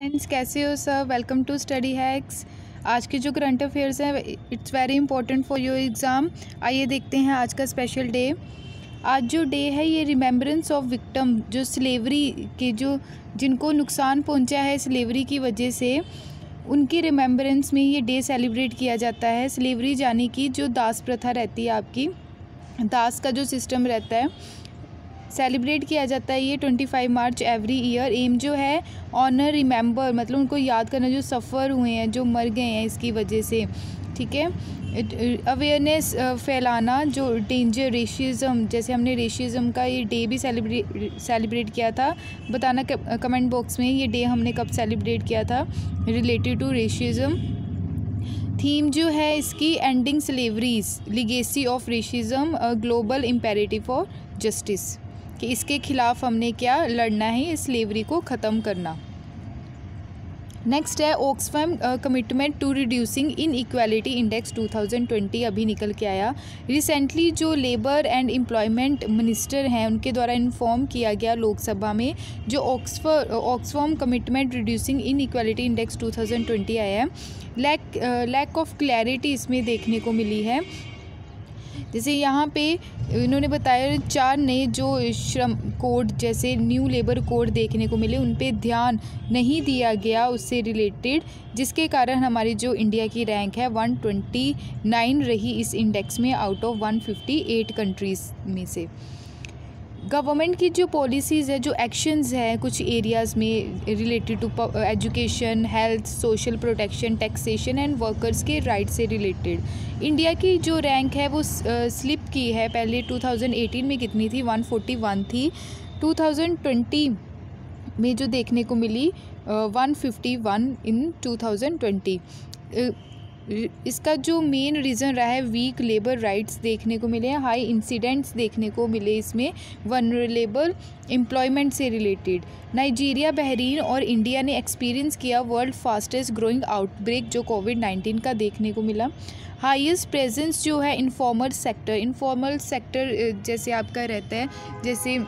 Friends कैसे हो sir welcome to study hacks आज के जो करंट अफेयर्स हैं it's very important for your exam आइए देखते हैं आज का स्पेशल डे आज जो डे है, ये रिमेम्बरेंस ऑफ़ विक्टम जो स्लेवरी के जो, जिनको नुकसान पहुँचा है स्लेवरी की वजह से, उनकी रिमेम्बरेंस में ये डे सेलिब्रेट किया जाता है. स्लेवरी जाने की जो दास प्रथा रहती है आपकी, दास का जो सिस्टम रहता है सेलिब्रेट किया जाता है ये twenty five March every year. M जो है ऑनर रिमेंबर मतलब उनको याद करना जो सफ़र हुए हैं, जो मर गए हैं इसकी वजह से, ठीक है? अवेयरनेस फैलाना जो डेंजर रेशिज़म जैसे हमने रेशिज़म का ये डे भी सेलिब्रेट सेलिब्रेट किया था, बताना कमेंट बॉक्स में ये डे हमने कब सेलिब्रेट किया था रिलेटेड टू रेशिज़म थीम जो है इसकी ending slavery's legacy of racism global imperative for justice कि इसके ख़िलाफ़ हमने क्या लड़ना है स्लेवरी को ख़त्म करना। नेक्स्ट है Oxfam commitment to reducing inequality index 2020 अभी निकल के आया। रिसेंटली जो लेबर एंड एम्प्लॉयमेंट मिनिस्टर हैं, उनके द्वारा इन्फॉर्म किया गया लोकसभा में, जो Oxfam Oxfam commitment reducing inequality index 2020 आया है। लैक लैक ऑफ़ क्लैरिटी इसमें देखने को मिली है। जैसे यहाँ पे इन्होंने बताया, चार नए जो श्रम कोड जैसे न्यू लेबर कोड देखने को मिले, उन पर ध्यान नहीं दिया गया उससे रिलेटेड, जिसके कारण हमारी जो इंडिया की रैंक है, वन ट्वेंटी नाइन रही इस इंडेक्स में out of one fifty eight countries में से। गवर्नमेंट की जो पॉलिसीज़ है जो एक्शंस हैं कुछ एरियाज़ में related to education health social protection taxation and workers के राइट से रिलेटेड इंडिया की जो रैंक है वो स्लिप uh, की है. पहले 2018 में कितनी थी? 141 थी. 2020 में जो देखने को मिली one fifty one in two thousand twenty इसका जो मेन रीज़न रहा है वीक लेबर राइट्स देखने को मिले हैं हाई इंसिडेंट्स देखने को मिले इसमें वनरेबल एम्प्लॉयमेंट से रिलेटेड नाइजीरिया बहरीन और इंडिया ने एक्सपीरियंस किया वर्ल्ड फास्टेस्ट ग्रोइंग आउटब्रेक जो कोविड नाइन्टीन का देखने को मिला. हाईएस्ट प्रेजेंस जो है इनफॉर्मल सेक्टर इनफॉर्मल सेक्टर जैसे आपका रहता है, जैसे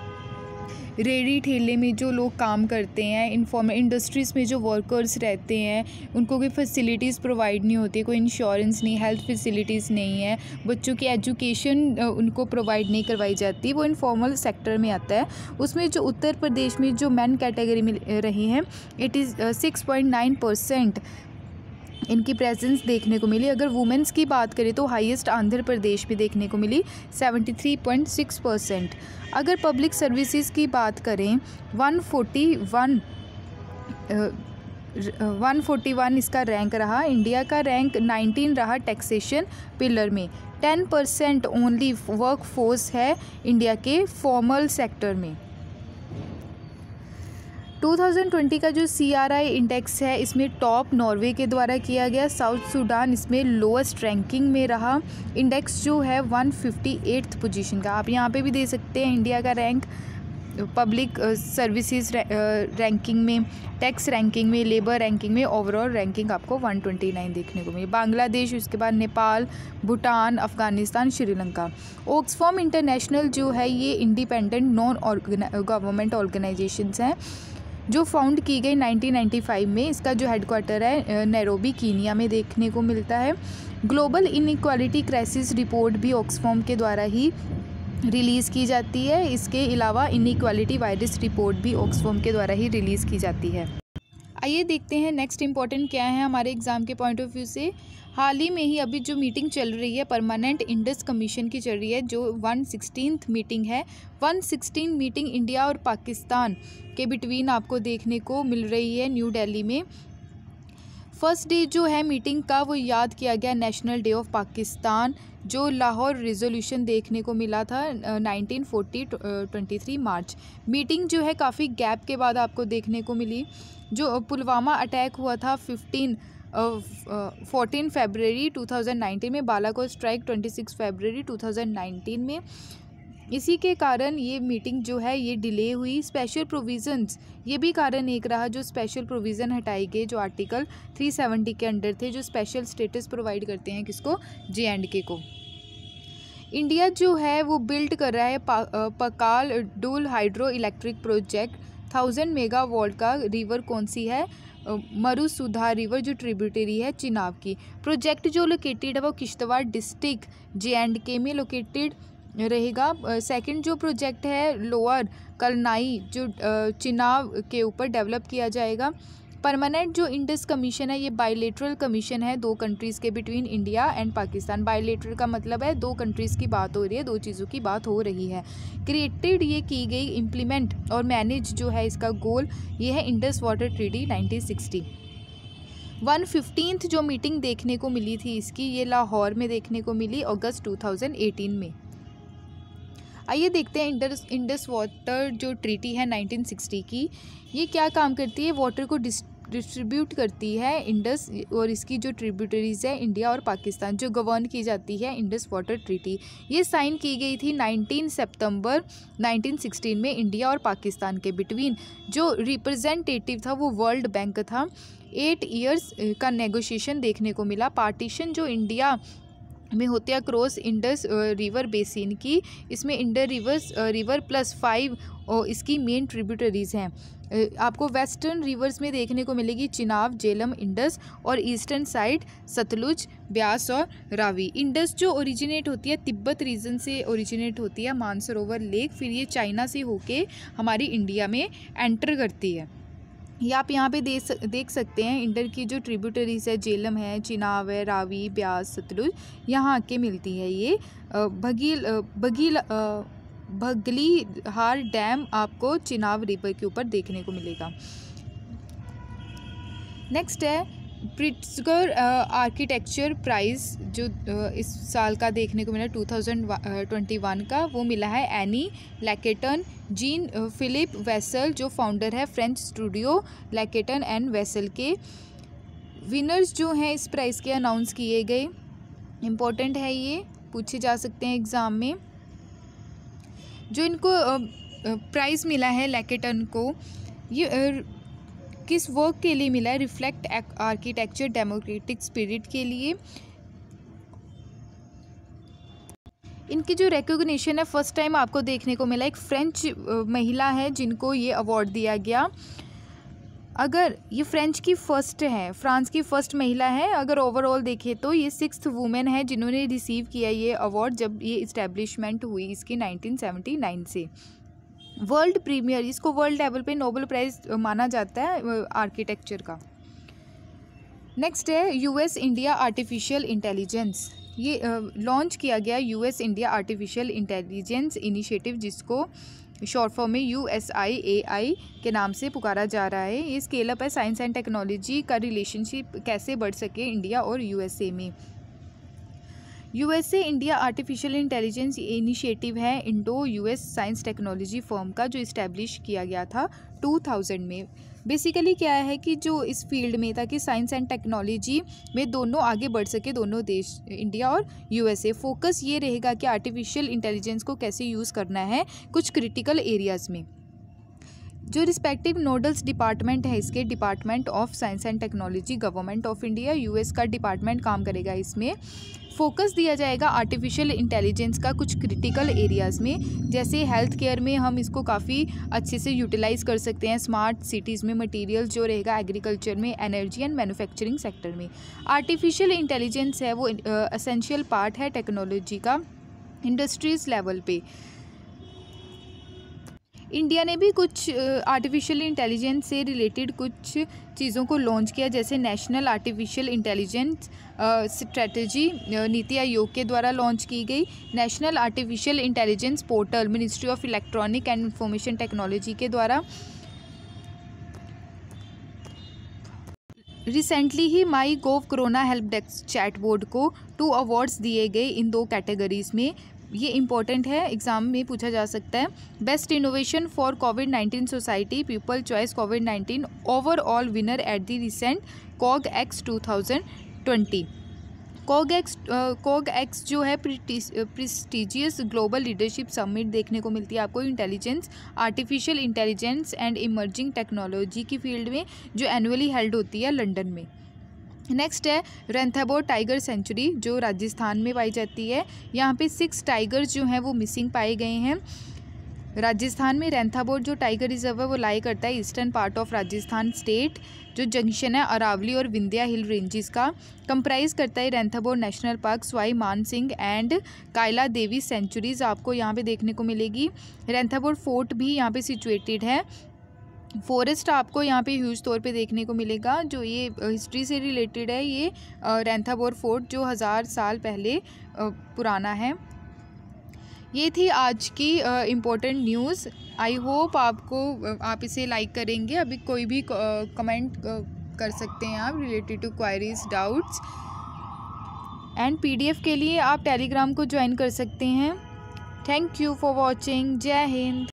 रेडी ठेले में जो लोग काम करते हैं इनफॉर्मल इंडस्ट्रीज़ में जो वर्कर्स रहते हैं, उनको कोई फैसिलिटीज़ प्रोवाइड नहीं होती, कोई इंश्योरेंस नहीं हेल्थ फैसिलिटीज़ नहीं है, बच्चों की एजुकेशन उनको प्रोवाइड नहीं करवाई जाती, वो इनफॉर्मल सेक्टर में आता है। उसमें जो उत्तर प्रदेश में जो मैन कैटेगरी में रही हैं it is six point nine percent इनकी प्रेजेंस देखने को मिली। अगर वुमेंस की बात करें तो हाईएस्ट आंध्र प्रदेश में देखने को मिली 73.6 परसेंट अगर पब्लिक सर्विसेज़ की बात करें 141 वन फोर्टी वन इसका रैंक रहा। इंडिया का रैंक 19 रहा टैक्सेशन पिलर में। 10 परसेंट ओनली वर्क फोर्स है इंडिया के फॉर्मल सेक्टर में। 2020 का जो आई इंडेक्स है, इसमें टॉप नॉर्वे के द्वारा किया गया साउथ सूडान इसमें लोएस्ट रैंकिंग में रहा। इंडेक्स जो है वन फिफ्टी पोजिशन का। आप यहाँ पे भी दे सकते हैं इंडिया का रैंक पब्लिक सर्विसेज़ रैंकिंग में टैक्स रैंकिंग में लेबर रैंकिंग में ओवरऑल रैंकिंग आपको 129 देखने को मिली। बांग्लादेश, उसके बाद नेपाल, भूटान, अफ़गानिस्तान, श्रीलंका। ऑक्सफॉर्म इंटरनेशनल जो है, ये इंडिपेंडेंट नॉन गवर्नमेंट ऑर्गेनाइजेशंस हैं। जो फाउंड की गई 1995 में, इसका जो हेडक्वार्टर है नैरोबी कीनिया में देखने को मिलता है। ग्लोबल इनक्वालिटी क्राइसिस रिपोर्ट भी ऑक्सफॉर्म के द्वारा ही रिलीज़ की जाती है। इसके अलावा इनक्वालिटी वायरस रिपोर्ट भी ऑक्सफॉर्म के द्वारा ही रिलीज़ की जाती है। आइए देखते हैं नेक्स्ट इंपॉर्टेंट क्या है हमारे एग्ज़ाम के पॉइंट ऑफ़ व्यू से। हाल ही में ही अभी जो मीटिंग चल रही है परमानेंट इंडस कमीशन की चल रही है, जो वन सिक्सटीन मीटिंग है। वन सिक्सटीन मीटिंग इंडिया और पाकिस्तान के बिटवीन आपको देखने को मिल रही है न्यू दिल्ली में। फ़र्स्ट डे जो है मीटिंग का, वो याद किया गया नेशनल डे ऑफ़ पाकिस्तान, जो लाहौर रिजोल्यूशन देखने को मिला था nineteen forty twenty three March. Meeting जो है काफ़ी गैप के बाद आपको देखने को मिली, जो पुलवामा अटैक हुआ था fifteen fourteen February two thousand nineteen में, Balakot strike twenty six February two thousand nineteen में। इसी के कारण ये मीटिंग जो है, ये डिले हुई। स्पेशल प्रोविज़न्स ये भी कारण एक रहा जो स्पेशल प्रोविज़न हटाई गई, जो आर्टिकल 370 के अंडर थे, जो स्पेशल स्टेटस प्रोवाइड करते हैं किसको? जे एंड के को। इंडिया जो है, वो बिल्ड कर रहा है Pakal Dul hydro electric project thousand mega volt का रिवर कौन सी है? मरुसुधा रिवर जो ट्रिब्यूटरी है चिनाब की। प्रोजेक्ट जो लोकेटेड है, वो किश्तवाड़ डिस्ट्रिक्ट जे एंड के में लोकेटेड रहेगा। सेकंड जो प्रोजेक्ट है लोअर करनाई जो चिनाव के ऊपर डेवलप किया जाएगा। परमानेंट जो इंडस कमीशन है, ये बायलेटरल कमीशन है दो कंट्रीज़ के between India and Pakistan bilateral का मतलब है दो कंट्रीज़ की बात हो रही है, दो चीज़ों की बात हो रही है। क्रिएटेड ये की गई इम्प्लीमेंट और मैनेज जो है इसका गोल ये है Indus water treaty nineteen one fifteenth जो मीटिंग देखने को मिली थी इसकी, ये लाहौर में देखने को मिली अगस्त 2018 में। आइए देखते हैं इंडस इंडस वाटर जो ट्रीटी है 1960 की, ये क्या काम करती है? वाटर को डिस्ट्रीब्यूट करती है इंडस और इसकी जो ट्रिब्यूटरीज है, इंडिया और पाकिस्तान, जो गवर्न की जाती है इंडस वाटर ट्रीटी ये साइन की गई थी 19 सितंबर 1916 में इंडिया और पाकिस्तान के बिटवीन जो रिप्रेजेंटेटिव था वो वर्ल्ड बैंक था। एट ईयर्स का नेगोशिएशन देखने को मिला। पार्टीशन जो इंडिया में होती है क्रॉस इंडस रिवर बेसिन की। इसमें Indus rivers river plus five इसकी मेन ट्रिब्यूटरीज़ हैं। आपको वेस्टर्न रिवर्स में देखने को मिलेगी चिनाब, जेलम इंडस और ईस्टर्न साइड सतलुज, ब्यास और रावी। इंडस जो ओरिजिनेट होती है, तिब्बत रीजन से ओरिजिनेट होती है, मानसरोवर लेक फिर ये चाइना से होके हमारी इंडिया में एंटर करती है। ये आप यहाँ पे देख देख सकते हैं इंडर की जो ट्रिब्यूटरीज है, जेलम है, चिनाव है, रावी, ब्यास, सतलुज, यहाँ आके मिलती है ये। भगील भगील भगली हार डैम आपको चिनाव रिवर के ऊपर देखने को मिलेगा। नेक्स्ट है प्रिट्सगर आर्किटेक्चर प्राइज़ जो uh, इस साल का देखने को मिला टू थाउज़ेंड ट्वेंटी वन का वो मिला है Anne Lacaton Jean Philippe Vassal जो फाउंडर है French studio Lacaton and Vassal के। विनर्स जो हैं इस प्राइज़ के अनाउंस किए गए। इम्पोर्टेंट है ये पूछे जा सकते हैं एग्ज़ाम में। जो इनको प्राइज़ uh, uh, मिला है लैकेटन को ये किस वर्क के लिए मिला है? रिफ्लेक्ट आर्किटेक्चर डेमोक्रेटिक स्पिरिट के लिए। इनकी जो रिकोगनीशन है फ़र्स्ट टाइम आपको देखने को मिला, एक फ्रेंच महिला है जिनको ये अवार्ड दिया गया। अगर ये फ्रेंच की फ़र्स्ट है फ्रांस की फ़र्स्ट महिला है, अगर ओवरऑल देखें तो ये सिक्स वुमेन है जिन्होंने रिसीव किया ये अवार्ड जब ये इस्टेब्लिशमेंट हुई इसकी 1979 से। वर्ल्ड प्रीमियर इसको वर्ल्ड लेवल पे नोबल प्राइज़ माना जाता है आर्किटेक्चर का। नेक्स्ट है यूएस इंडिया आर्टिफिशियल इंटेलिजेंस ये लॉन्च किया गया US India artificial intelligence initiative जिसको शॉर्ट फॉर्म में U S I A I के नाम से पुकारा जा रहा है। ये स्केल अप है साइंस एंड टेक्नोलॉजी का रिलेशनशिप कैसे बढ़ सके इंडिया और यूएसए में। USA India artificial intelligence initiative है Indo US science technology forum का, जो इस्टेब्लिश किया गया था 2000 में। बेसिकली क्या है कि जो इस फ़ील्ड में ताकि साइंस एंड टेक्नोलॉजी में दोनों आगे बढ़ सके, दोनों देश, इंडिया और यूएसए। फोकस ये रहेगा कि आर्टिफिशियल इंटेलिजेंस को कैसे यूज़ करना है कुछ क्रिटिकल एरियाज़ में। जो रिस्पेक्टिव नोडल्स डिपार्टमेंट है, इसके department of science and technology government of India US का डिपार्टमेंट काम करेगा इसमें। फोकस दिया जाएगा आर्टिफिशियल इंटेलिजेंस का कुछ क्रिटिकल एरियाज़ में, जैसे हेल्थ केयर में हम इसको काफ़ी अच्छे से यूटिलाइज़ कर सकते हैं स्मार्ट सिटीज़ में मटेरियल जो रहेगा एग्रीकल्चर में एनर्जी एंड मैन्युफैक्चरिंग सेक्टर में। आर्टिफिशियल इंटेलिजेंस है वो असेंशियल पार्ट है टेक्नोलॉजी का इंडस्ट्रीज़ लेवल पे। इंडिया ने भी कुछ आर्टिफिशियल इंटेलिजेंस से रिलेटेड कुछ चीज़ों को लॉन्च किया, जैसे national artificial intelligence strategy NITI Aayog के द्वारा लॉन्च की गई। National artificial intelligence portal ministry of electronic and information technology के द्वारा। Recently he My Gov corona help desk chatbot को टू अवार्ड्स दिए गए इन दो कैटेगरीज में। ये इंपॉर्टेंट है एग्ज़ाम में पूछा जा सकता है। Best innovation for COVID nineteen society people choice COVID nineteen overall winner at the recent CogX two thousand twenty CogX CogX जो है प्रिस्टिजियस ग्लोबल लीडरशिप समिट देखने को मिलती है आपको। Intelligence artificial intelligence and emerging technology की field में जो एनुअली हेल्ड होती है लंदन में। नेक्स्ट है रेंथाबोर टाइगर सेंचुरी जो राजस्थान में पाई जाती है। यहाँ पे सिक्स टाइगर्स जो हैं, वो मिसिंग पाए गए हैं। राजस्थान में रैंथाबोर जो टाइगर रिज़र्व है, वो लाई करता है eastern part of Rajasthan state जो जंक्शन है अरावली और विंध्या हिल रेंजेस का। कंप्राइज करता है Ranthambore national park Sawai Man Singh and Kaila Devi sanctuaries आपको यहाँ पे देखने को मिलेगी। रैंथाबोर फोर्ट भी यहाँ पे सिचुएटेड है। फॉरेस्ट आपको यहाँ पे ह्यूज तौर पे देखने को मिलेगा, जो ये हिस्ट्री से रिलेटेड है ये रैंथाबोर फोर्ट जो हज़ार साल पहले पुराना है। ये थी आज की इम्पोर्टेंट न्यूज़ आई होप आपको आप इसे लाइक करेंगे। अभी कोई भी कमेंट कर सकते हैं आप related to queries doubts and PDF के लिए आप टेलीग्राम को ज्वाइन कर सकते हैं। थैंक यू फॉर वॉचिंग जय हिंद।